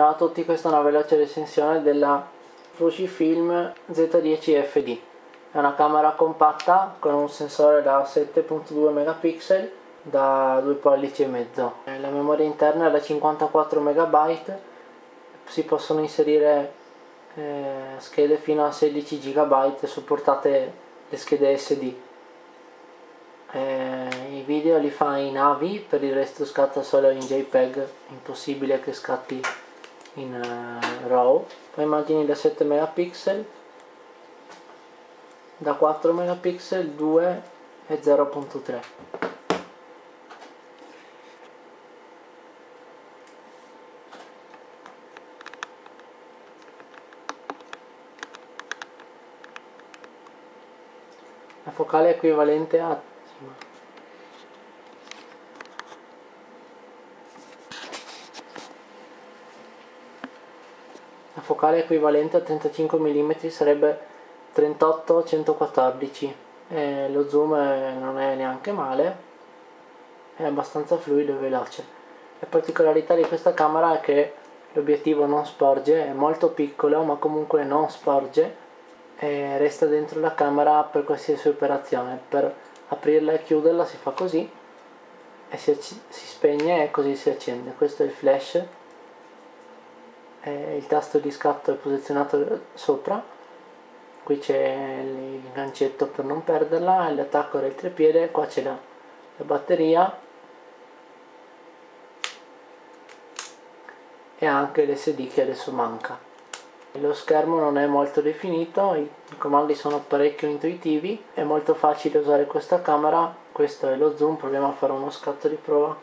Ciao a tutti, questa è una veloce recensione della Fujifilm Z10 FD. È una camera compatta con un sensore da 7.2 megapixel da 2 pollici e mezzo. La memoria interna è da 54 MB, si possono inserire eh, schede fino a 16 GB supportate le schede SD. Eh, I video li fa in AVI, per il resto scatta solo in JPEG, impossibile che scatti in uh, RAW. Poi immagini da 7 megapixel, da 4 megapixel, 2 e 0.3. la focale equivalente a la focale equivalente a 35 mm sarebbe 38-114 e lo zoom non è neanche male è abbastanza fluido e veloce. La particolarità di questa camera è che l'obiettivo non sporge è molto piccolo ma comunque non sporge e resta dentro la camera per qualsiasi operazione. Per aprirla e chiuderla si fa così e si, si spegne e così si accende. Questo è il flash e il tasto di scatto è posizionato sopra. Qui c'è il gancetto per non perderla l'attacco del trepiede qua c'è la, la batteria. E anche l'SD che adesso manca. Lo schermo non è molto definito, i comandi sono parecchio intuitivi, è molto facile usare questa camera, questo è lo zoom, proviamo a fare uno scatto di prova.